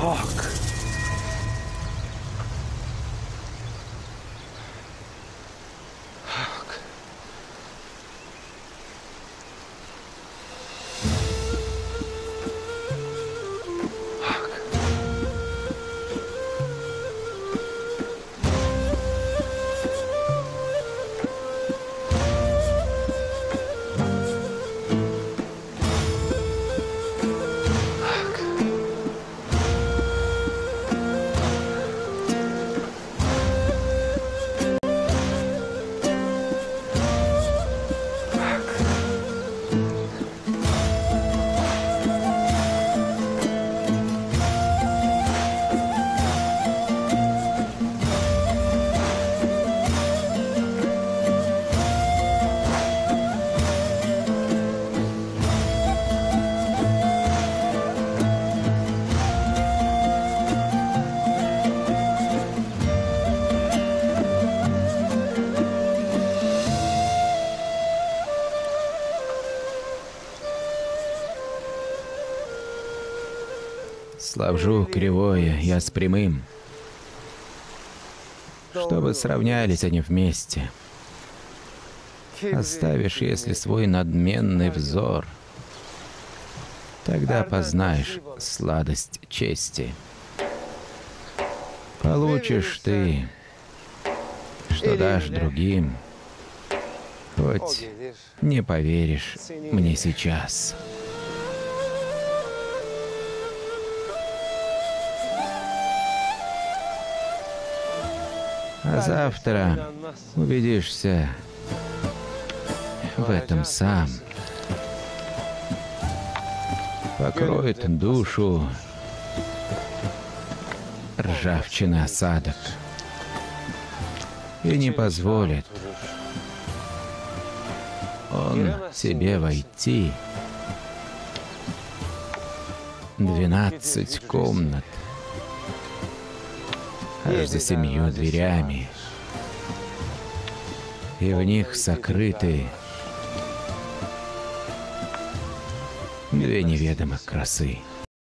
Fuck. Славжу кривое, я с прямым. Чтобы сравнялись они вместе. Оставишь, если свой надменный взор, Тогда познаешь сладость чести. Получишь ты, что дашь другим, Хоть не поверишь мне сейчас. А завтра убедишься в этом сам. Покроет душу ржавчина осадок и не позволит он себе войти. Двенадцать комнат аж за семью дверями. И в них сокрыты две неведомых красы.